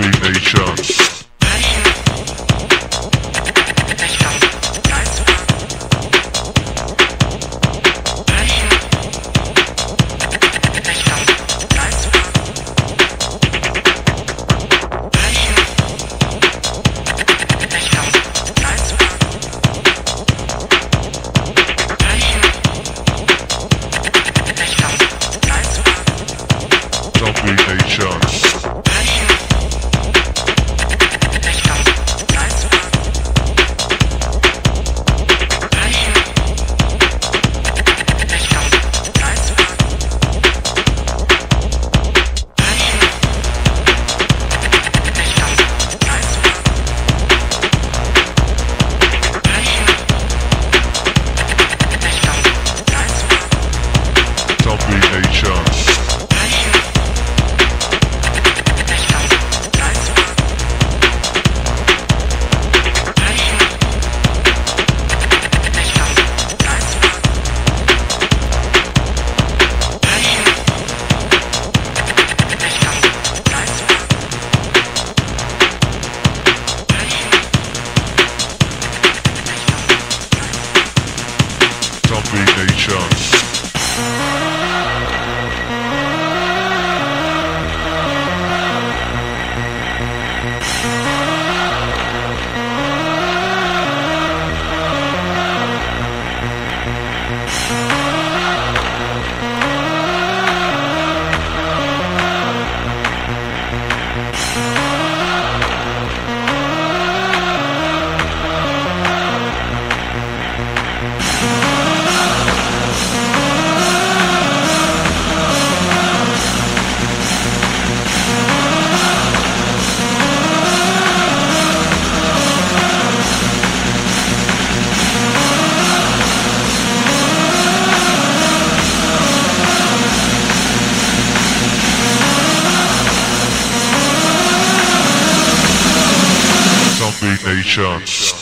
Nation. Zombie Nation. Nation.